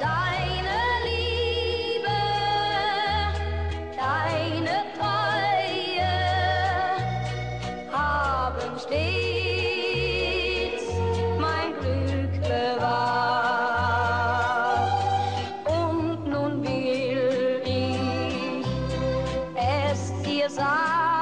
Deine Liebe, deine Treue haben stets mein Glück bewahrt. Und nun will ich es dir sagen.